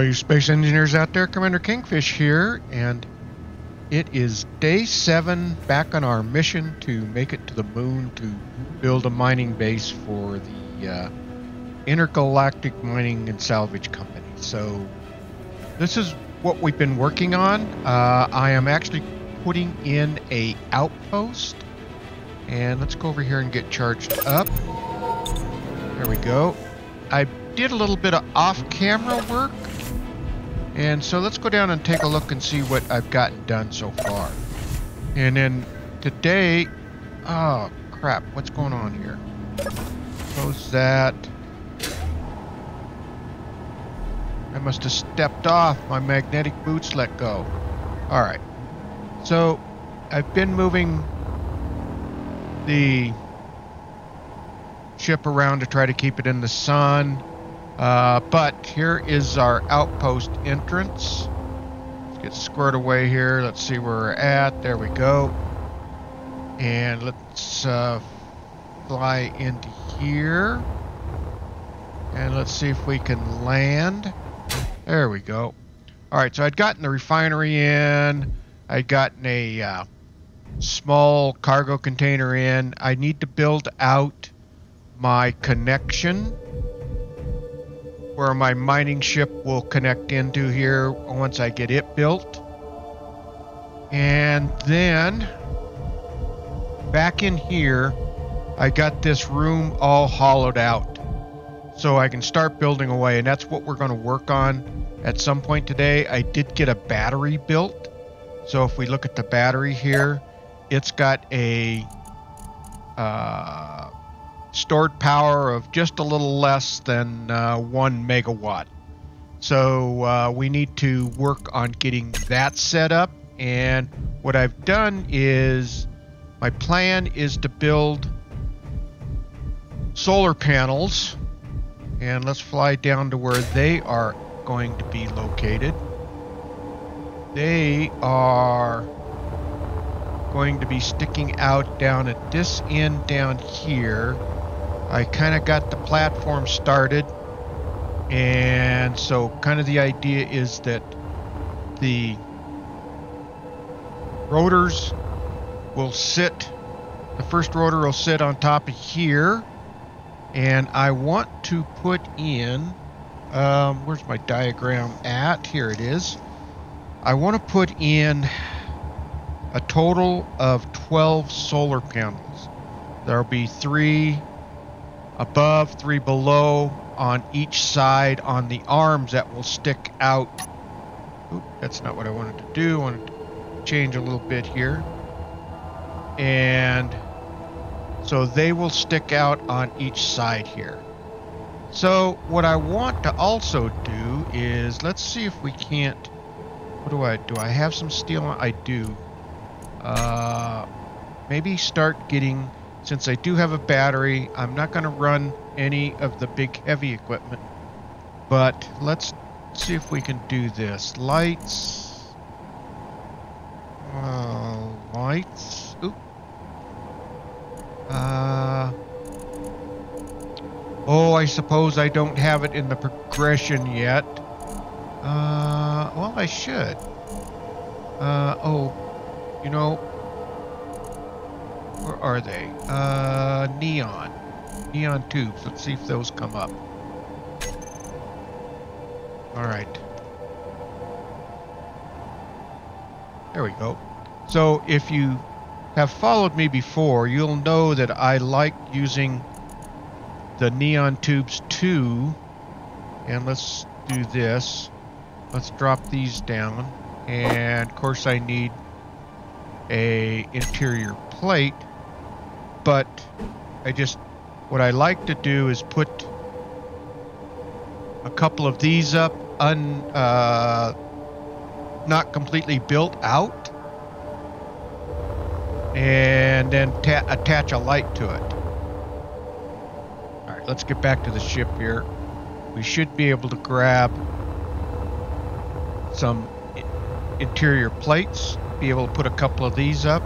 all you space engineers out there, Commander Kingfish here, and it is day seven back on our mission to make it to the moon to build a mining base for the uh, Intergalactic Mining and Salvage Company. So, this is what we've been working on. Uh, I am actually putting in a outpost, and let's go over here and get charged up. There we go. I did a little bit of off-camera work. And so let's go down and take a look and see what I've gotten done so far. And then today, oh crap, what's going on here? Close that. I must have stepped off. My magnetic boots let go. All right. So I've been moving the ship around to try to keep it in the sun. Uh, but here is our outpost entrance. Let's get squared away here. Let's see where we're at. There we go. And let's uh, fly into here. And let's see if we can land. There we go. All right, so I'd gotten the refinery in. I'd gotten a uh, small cargo container in. I need to build out my connection where my mining ship will connect into here once I get it built. And then back in here, I got this room all hollowed out. So I can start building away, and that's what we're going to work on at some point today. I did get a battery built. So if we look at the battery here, it's got a uh, stored power of just a little less than uh, one megawatt. So uh, we need to work on getting that set up. And what I've done is my plan is to build solar panels. And let's fly down to where they are going to be located. They are going to be sticking out down at this end down here I kind of got the platform started. And so, kind of the idea is that the rotors will sit, the first rotor will sit on top of here. And I want to put in, um, where's my diagram at? Here it is. I want to put in a total of 12 solar panels. There'll be three above, three below on each side on the arms that will stick out. Oop, that's not what I wanted to do. I wanted to change a little bit here. And so they will stick out on each side here. So what I want to also do is, let's see if we can't, what do I, do I have some steel? I do. Uh, maybe start getting since I do have a battery, I'm not going to run any of the big heavy equipment. But let's see if we can do this. Lights. Uh, lights. Oop. Uh, oh, I suppose I don't have it in the progression yet. Uh, well, I should. Uh, oh, you know, are they? Uh, neon. Neon tubes. Let's see if those come up. Alright. There we go. So if you have followed me before, you'll know that I like using the neon tubes too. And let's do this. Let's drop these down. And of course I need a interior plate but I just what I like to do is put a couple of these up un uh, not completely built out and then attach a light to it. All right, let's get back to the ship here. We should be able to grab some interior plates, be able to put a couple of these up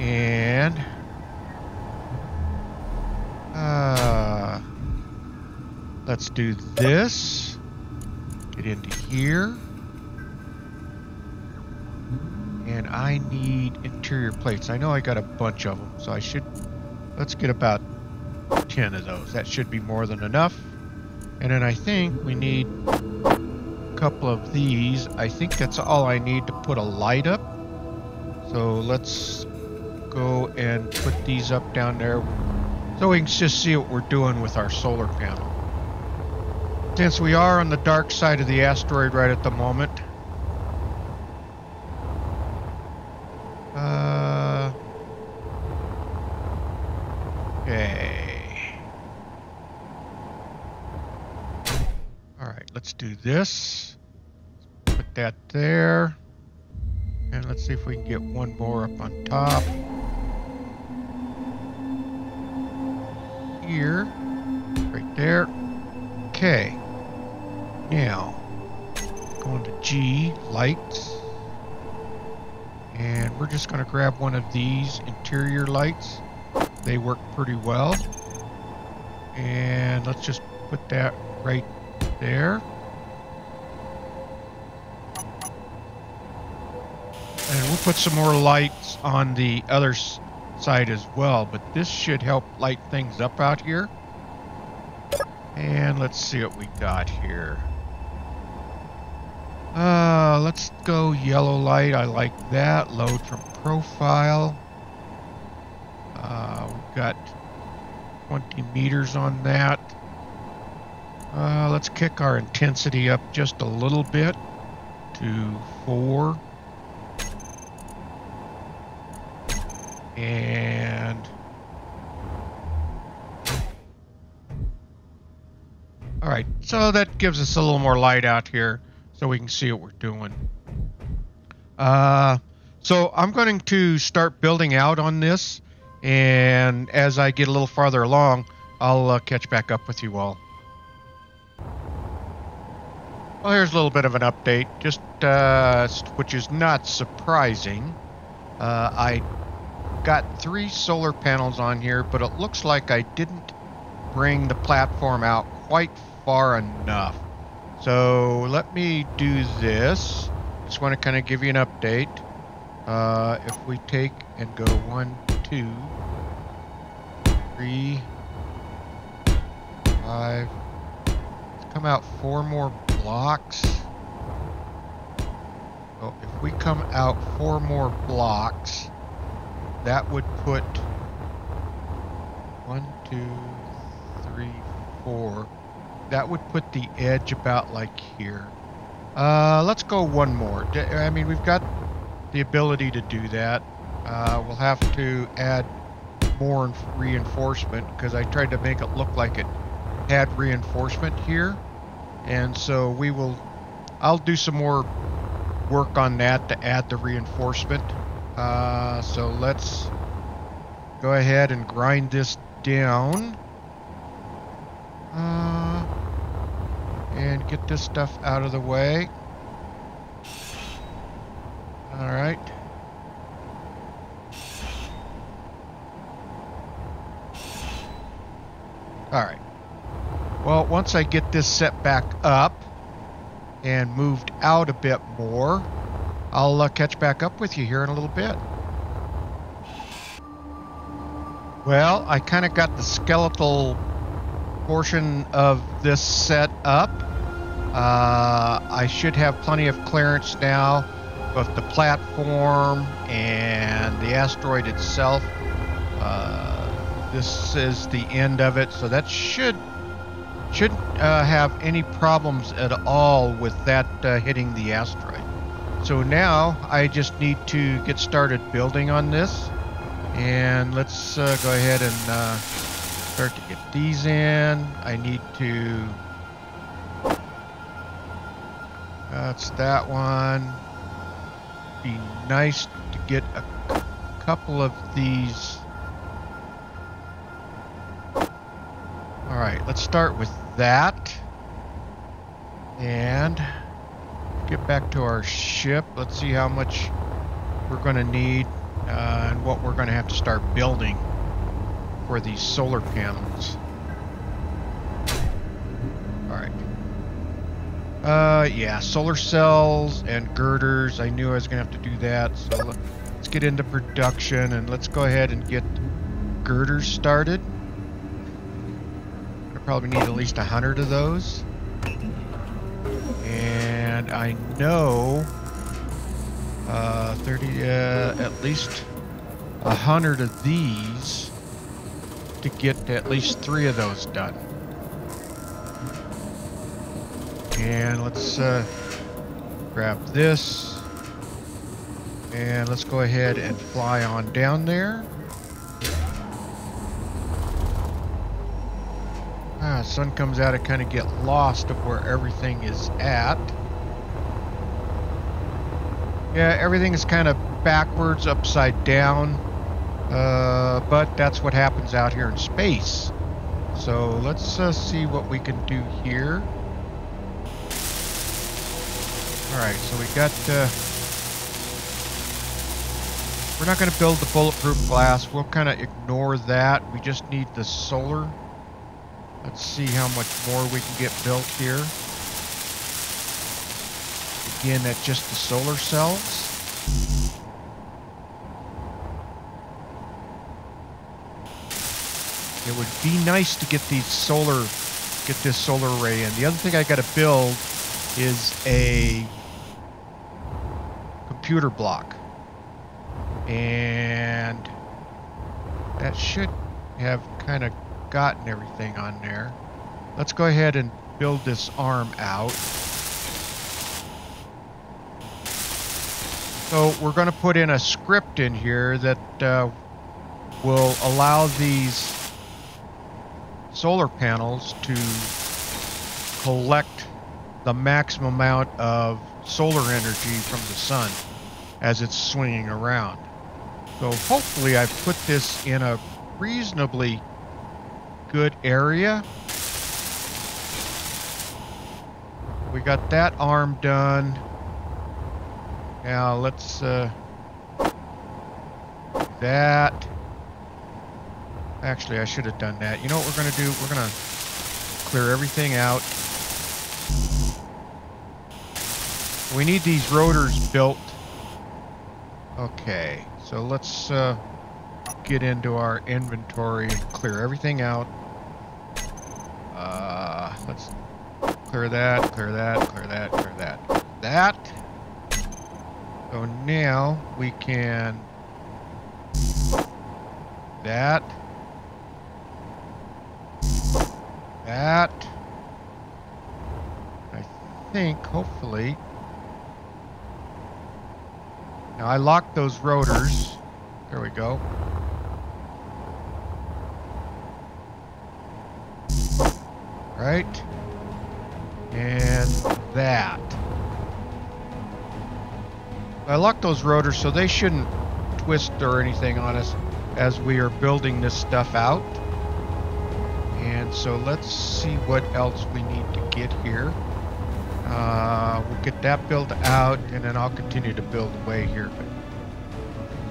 and let's do this. Get into here. And I need interior plates. I know I got a bunch of them, so I should... Let's get about 10 of those. That should be more than enough. And then I think we need a couple of these. I think that's all I need to put a light up. So let's go and put these up down there so we can just see what we're doing with our solar panel. Since we are on the dark side of the asteroid right at the moment, uh, okay. All right, let's do this. Put that there. And let's see if we can get one more up on top. Grab one of these interior lights. They work pretty well. And let's just put that right there. And we'll put some more lights on the other side as well, but this should help light things up out here. And let's see what we got here. Uh, let's go yellow light. I like that. Load from profile. Uh, we've got 20 meters on that. Uh, let's kick our intensity up just a little bit to 4. And... Alright, so that gives us a little more light out here so we can see what we're doing. Uh, so I'm going to start building out on this, and as I get a little farther along, I'll uh, catch back up with you all. Well, here's a little bit of an update, just uh, which is not surprising. Uh, I got three solar panels on here, but it looks like I didn't bring the platform out quite far enough. So let me do this. Just want to kind of give you an update. Uh, if we take and go one, two, three, five, come out four more blocks. So if we come out four more blocks, that would put one, two, three, four, that would put the edge about like here. Uh, let's go one more. I mean, we've got the ability to do that. Uh, we'll have to add more reinforcement because I tried to make it look like it had reinforcement here. And so we will, I'll do some more work on that to add the reinforcement. Uh, so let's go ahead and grind this down. Uh, and get this stuff out of the way. Alright. Alright. Well, once I get this set back up and moved out a bit more, I'll uh, catch back up with you here in a little bit. Well, I kind of got the skeletal portion of this set up. Uh, I should have plenty of clearance now, both the platform and the asteroid itself. Uh, this is the end of it, so that should shouldn't uh, have any problems at all with that uh, hitting the asteroid. So now I just need to get started building on this, and let's uh, go ahead and start to get these in. I need to... That's that one. Be nice to get a couple of these. Alright, let's start with that. And get back to our ship. Let's see how much we're going to need uh, and what we're going to have to start building for these solar panels. Alright. Uh, yeah, solar cells and girders. I knew I was going to have to do that. So let's get into production and let's go ahead and get girders started. I probably need at least a hundred of those. And I know uh, 30, uh, at least a hundred of these to get at least three of those done. And let's uh, grab this. And let's go ahead and fly on down there. Ah, sun comes out, I kind of get lost of where everything is at. Yeah, everything is kind of backwards, upside down. Uh, but that's what happens out here in space. So let's uh, see what we can do here. Alright, so we got... Uh, we're not going to build the bulletproof glass. We'll kind of ignore that. We just need the solar. Let's see how much more we can get built here. Again, that's just the solar cells. It would be nice to get these solar, get this solar array in. The other thing I got to build is a computer block. And that should have kind of gotten everything on there. Let's go ahead and build this arm out. So we're going to put in a script in here that uh, will allow these solar panels to collect the maximum amount of solar energy from the sun as it's swinging around. So hopefully I've put this in a reasonably good area. We got that arm done. Now let's uh, that. Actually, I should have done that. You know what we're going to do? We're going to clear everything out. We need these rotors built Okay, so let's uh, get into our inventory and clear everything out. Uh, let's clear that, clear that, clear that, clear that, that. So now we can that, that. I think, hopefully, now I locked those rotors. There we go. Right. And that. I locked those rotors so they shouldn't twist or anything on us as we are building this stuff out. And so let's see what else we need to get here. Uh, we'll get that built out, and then I'll continue to build away here.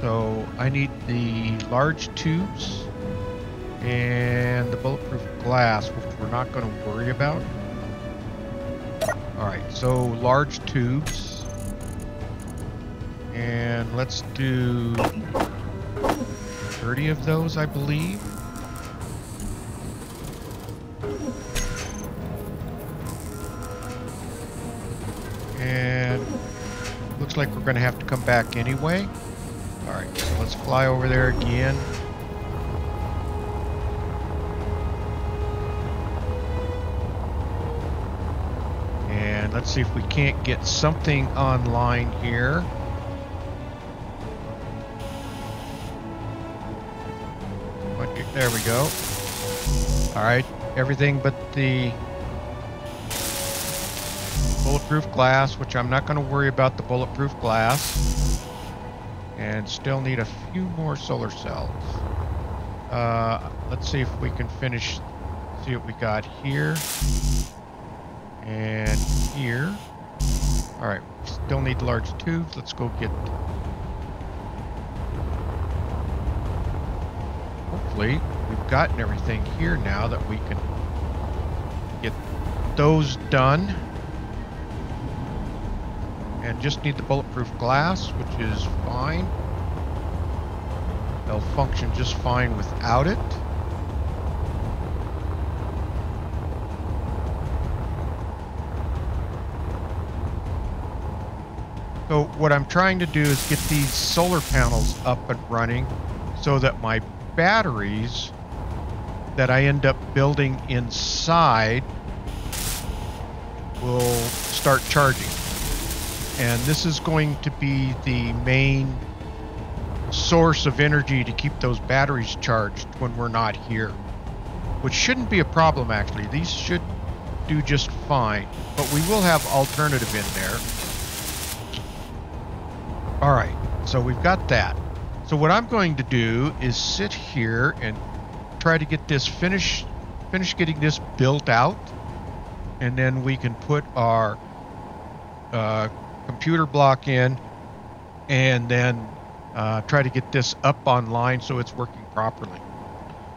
So I need the large tubes and the bulletproof glass, which we're not going to worry about. All right, so large tubes. And let's do 30 of those, I believe. Looks like we're going to have to come back anyway. Alright, so let's fly over there again. And let's see if we can't get something online here. There we go. Alright, everything but the bulletproof glass, which I'm not going to worry about the bulletproof glass. And still need a few more solar cells. Uh, let's see if we can finish, see what we got here. And here. Alright, still need large tubes. Let's go get... Hopefully, we've gotten everything here now that we can get those done. And just need the bulletproof glass, which is fine. They'll function just fine without it. So what I'm trying to do is get these solar panels up and running so that my batteries that I end up building inside will start charging. And this is going to be the main source of energy to keep those batteries charged when we're not here. Which shouldn't be a problem actually. These should do just fine. But we will have alternative in there. Alright, so we've got that. So what I'm going to do is sit here and try to get this finish finish getting this built out and then we can put our uh, computer block in and then uh, try to get this up online so it's working properly.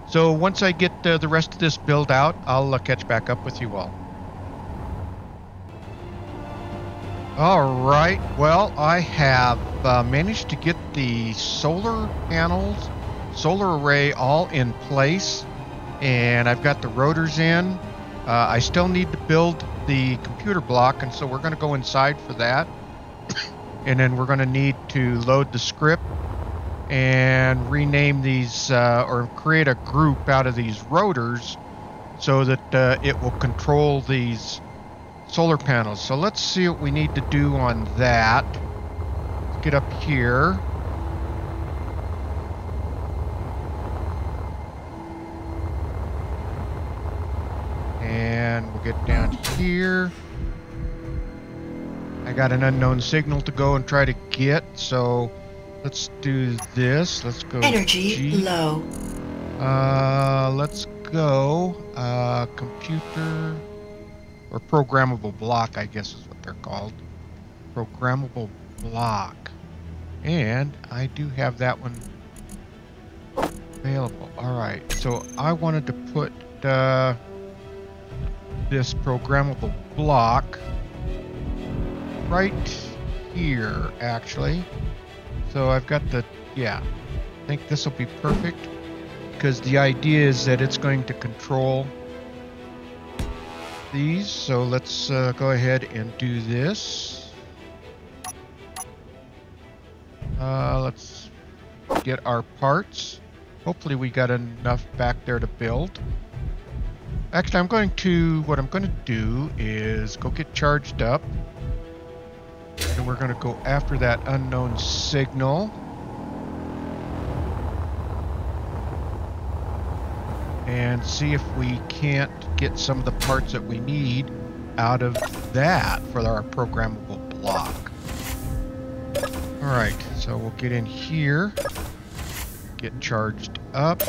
So once I get uh, the rest of this built out, I'll uh, catch back up with you all. All right, well, I have uh, managed to get the solar panels, solar array all in place, and I've got the rotors in. Uh, I still need to build the computer block, and so we're going to go inside for that. And then we're going to need to load the script and rename these uh, or create a group out of these rotors so that uh, it will control these solar panels. So let's see what we need to do on that. Let's get up here. And we'll get down here. I got an unknown signal to go and try to get, so let's do this. Let's go. Energy G. low. Uh, let's go. Uh, computer or programmable block, I guess is what they're called. Programmable block. And I do have that one available. Alright, so I wanted to put uh, this programmable block right here, actually. So I've got the, yeah, I think this will be perfect because the idea is that it's going to control these. So let's uh, go ahead and do this. Uh, let's get our parts. Hopefully we got enough back there to build. Actually, I'm going to, what I'm going to do is go get charged up. We're going to go after that unknown signal. and see if we can't get some of the parts that we need out of that for our programmable block. Alright, so we'll get in here, get charged up.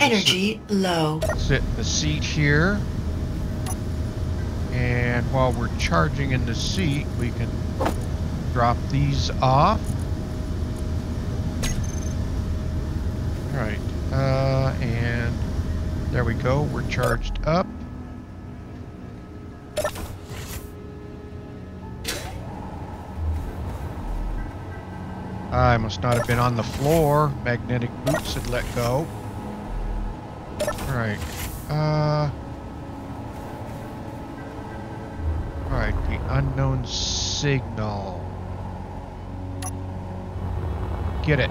Energy sit, low. Sit in the seat here. And while we're charging in the seat, we can drop these off. Alright. Uh, and there we go. We're charged up. I must not have been on the floor. Magnetic boots had let go. Alright. Uh... The unknown signal. Get it.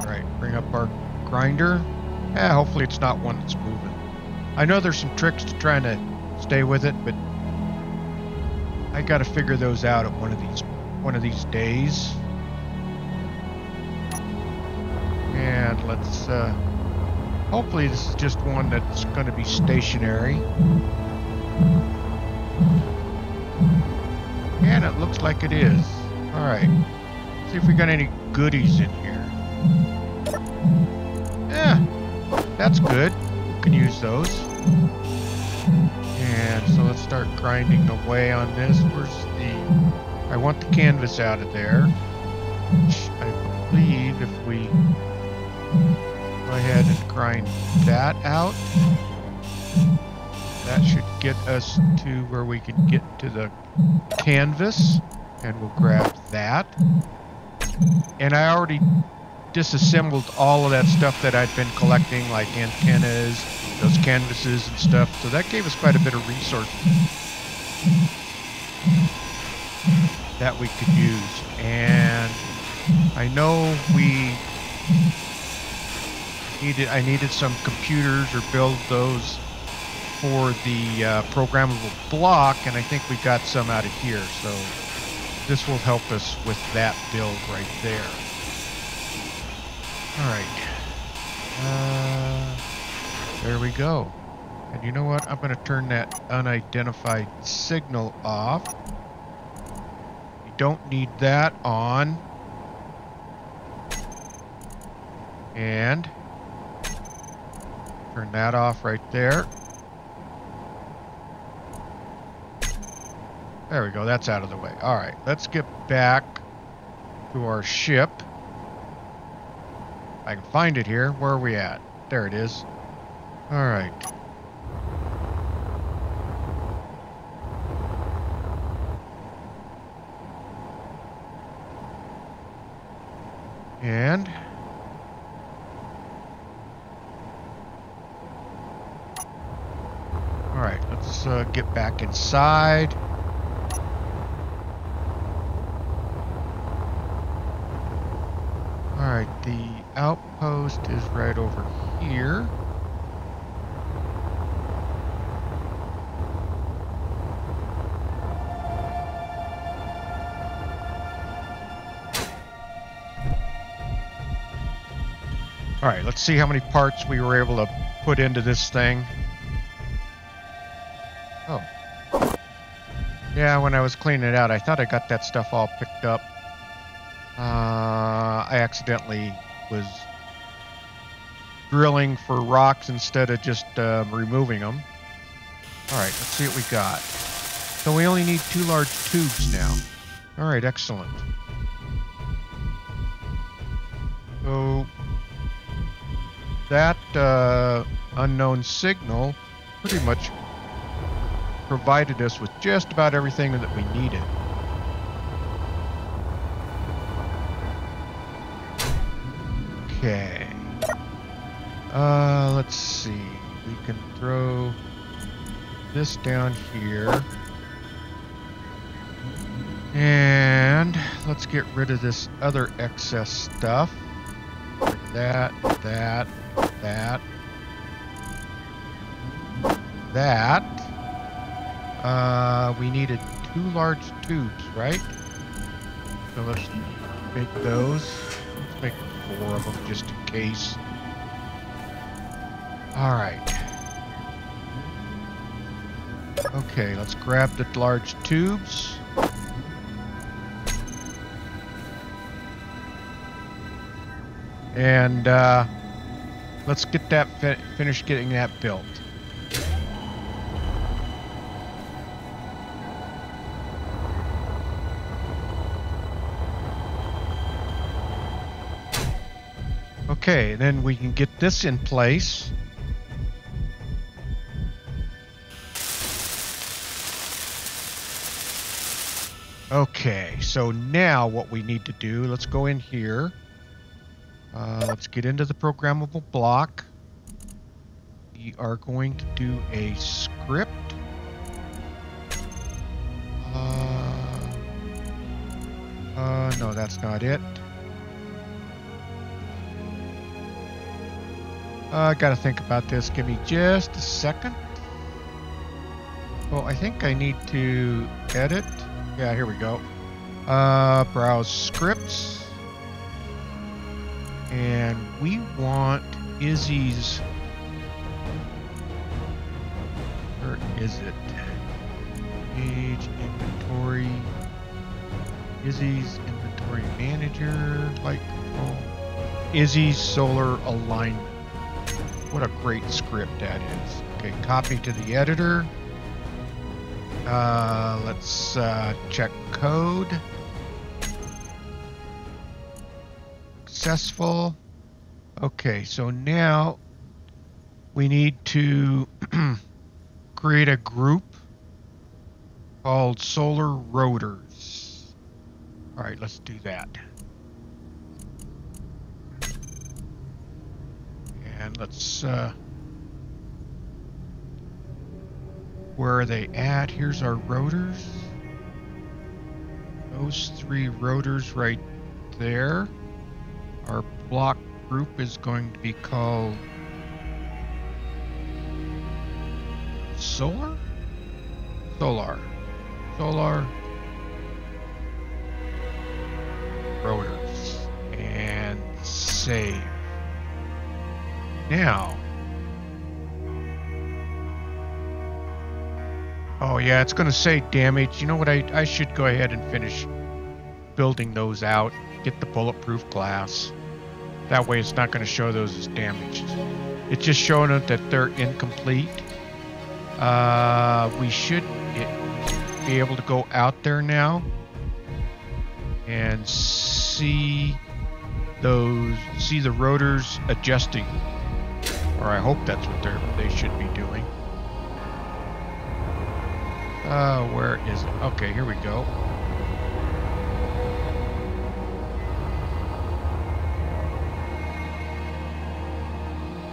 Alright, bring up our grinder. Yeah, hopefully it's not one that's moving. I know there's some tricks to trying to stay with it, but I got to figure those out at one of these one of these days. And let's uh, hopefully this is just one that's going to be stationary. And it looks like it is. All right. See if we got any goodies in here. Yeah, that's good. We can use those. And so let's start grinding away on this. Where's the... I want the canvas out of there. Which I believe if we go ahead and grind that out. That should get us to where we can get to the canvas, and we'll grab that. And I already disassembled all of that stuff that I'd been collecting, like antennas, those canvases and stuff. So that gave us quite a bit of resources that we could use. And I know we needed I needed some computers or build those for the uh, programmable block, and I think we got some out of here. So this will help us with that build right there. All right. Uh, there we go. And you know what? I'm going to turn that unidentified signal off. You don't need that on. And turn that off right there. There we go. That's out of the way. All right. Let's get back to our ship. I can find it here. Where are we at? There it is. All right. And all right, let's uh, get back inside. All right, the outpost is right over here. All right, let's see how many parts we were able to put into this thing. Yeah, when I was cleaning it out, I thought I got that stuff all picked up. Uh, I accidentally was drilling for rocks instead of just uh, removing them. All right, let's see what we got. So we only need two large tubes now. All right, excellent. So that uh, unknown signal pretty much provided us with just about everything that we needed. Okay. Uh, let's see. We can throw this down here. And let's get rid of this other excess stuff. That, that, that, that. Uh, we needed two large tubes, right? So let's make those. Let's make four of them just in case. All right. Okay, let's grab the large tubes. And uh, let's get that fi finish getting that built. Okay, then we can get this in place. Okay, so now what we need to do, let's go in here. Uh, let's get into the programmable block. We are going to do a script. Uh, uh, no, that's not it. Uh, I gotta think about this. Give me just a second. Well, I think I need to edit. Yeah, here we go. Uh, browse scripts. And we want Isy's. Where is it? Page inventory. Isy's inventory manager, light control. Isy's solar alignment. What a great script that is. Okay, copy to the editor. Uh, let's uh, check code. Successful. Okay, so now we need to create a group called Solar Rotors. All right, let's do that. And let's, uh, where are they at? Here's our rotors. Those three rotors right there. Our block group is going to be called Solar? Solar. Solar rotors. And save. Now. Oh yeah, it's going to say damage. You know what? I, I should go ahead and finish building those out. Get the bulletproof glass. That way it's not going to show those as damaged. It's just showing it that they're incomplete. Uh, we should be able to go out there now and see those, see the rotors adjusting. Or I hope that's what they they should be doing. Uh, where is it? Okay, here we go.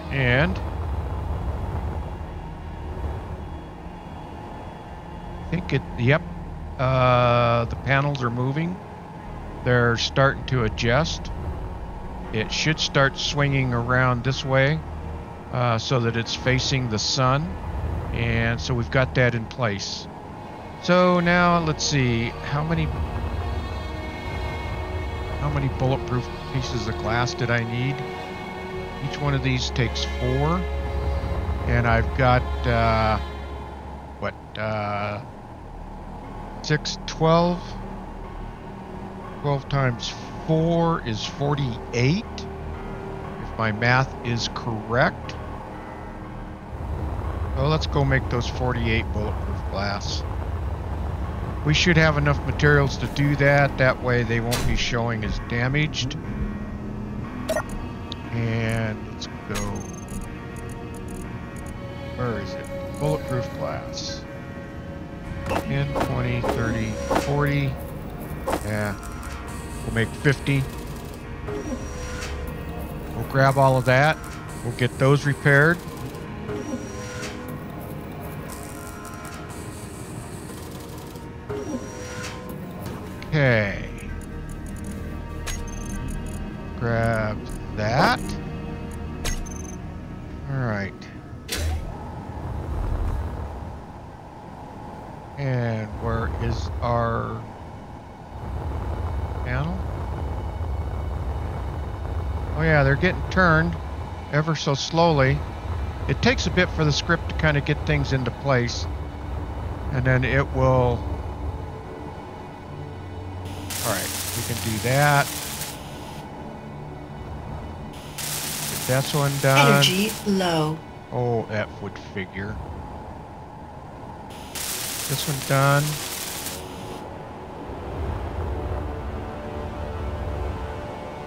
And I think it, yep, uh, the panels are moving. They're starting to adjust. It should start swinging around this way uh, so that it's facing the sun. And so we've got that in place. So now let's see, how many how many bulletproof pieces of glass did I need? Each one of these takes four. And I've got, uh, what, uh, 6, 12. 12 times 4 is 48. If my math is correct. So let's go make those 48 bulletproof glass. We should have enough materials to do that. That way they won't be showing as damaged. And let's go. Where is it? Bulletproof glass. 10, 20, 30, 40. Yeah. We'll make 50. We'll grab all of that. We'll get those repaired. Okay. Grab that. All right. And where is our panel? Oh yeah, they're getting turned ever so slowly. It takes a bit for the script to kind of get things into place. And then it will... we can do that. Get this one done. Energy low. Oh, that would figure. This one done.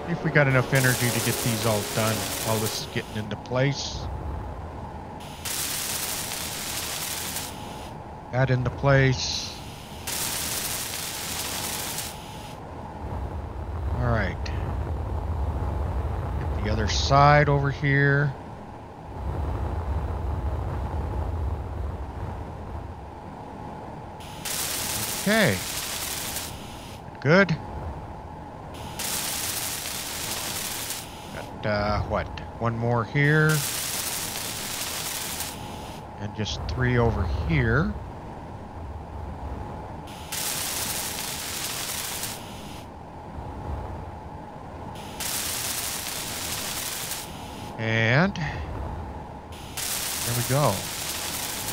If we got enough energy to get these all done while this is getting into place. That into place. Alright. Get the other side over here. Okay. Good. Got, uh, what? One more here. And just three over here. And there we go.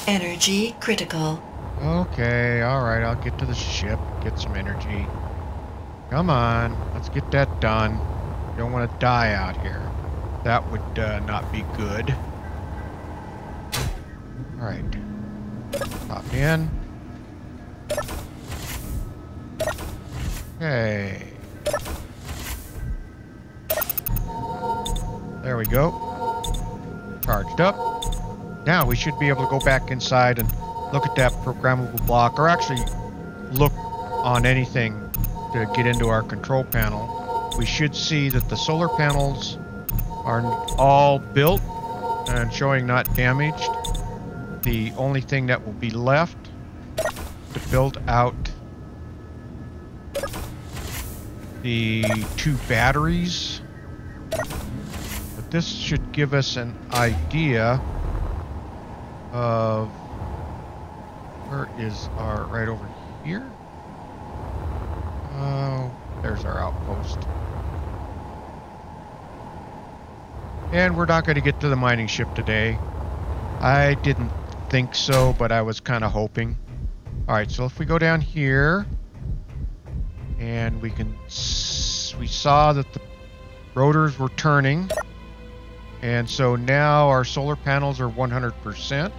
Energy critical. Okay, alright, I'll get to the ship, get some energy. Come on, let's get that done. Don't want to die out here. That would uh, not be good. Alright. Pop in. Okay. There we go. Charged up. now we should be able to go back inside and look at that programmable block, or actually look on anything to get into our control panel. We should see that the solar panels are all built and showing not damaged. The only thing that will be left to build out the two batteries. This should give us an idea of where is our right over here? Oh, there's our outpost. And we're not going to get to the mining ship today. I didn't think so, but I was kind of hoping. Alright, so if we go down here, and we can, we saw that the rotors were turning, and so now our solar panels are 100%.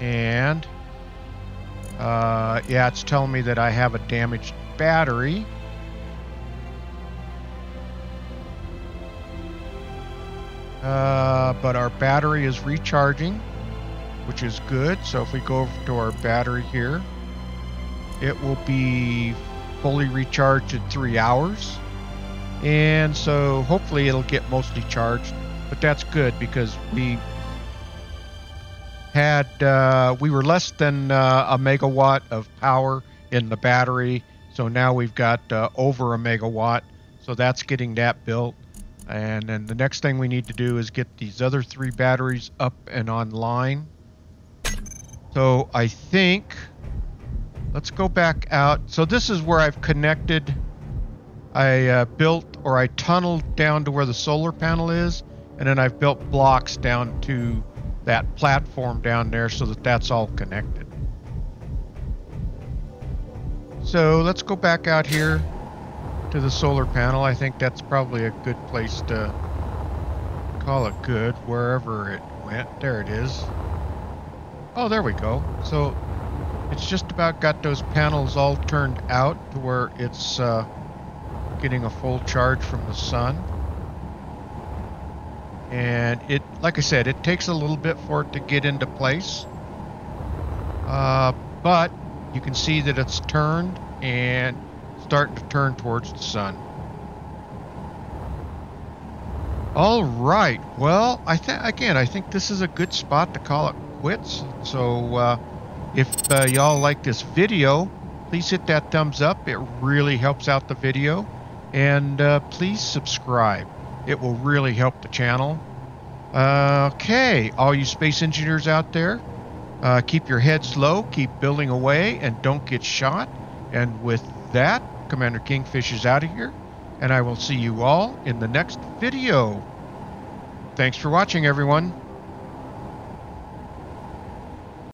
And, uh, yeah, it's telling me that I have a damaged battery. Uh, but our battery is recharging, which is good. So if we go over to our battery here, it will be fully recharged in three hours. And so hopefully it'll get mostly charged, but that's good because we had, uh, we were less than uh, a megawatt of power in the battery. So now we've got uh, over a megawatt. So that's getting that built. And then the next thing we need to do is get these other three batteries up and online. So I think, let's go back out. So this is where I've connected, I uh, built or I tunneled down to where the solar panel is. And then I've built blocks down to that platform down there so that that's all connected. So let's go back out here to the solar panel. I think that's probably a good place to call it good, wherever it went. There it is. Oh, there we go. So it's just about got those panels all turned out to where it's uh, getting a full charge from the sun. And it, like I said, it takes a little bit for it to get into place. Uh, but you can see that it's turned and starting to turn towards the sun. All right. Well, I think again, I think this is a good spot to call it quits. So, uh, if uh, y'all like this video, please hit that thumbs up. It really helps out the video, and uh, please subscribe. It will really help the channel. okay, all you space engineers out there, uh, keep your heads low, keep building away, and don't get shot. And with that, Commander Kingfish is out of here, and I will see you all in the next video. Thanks for watching, everyone.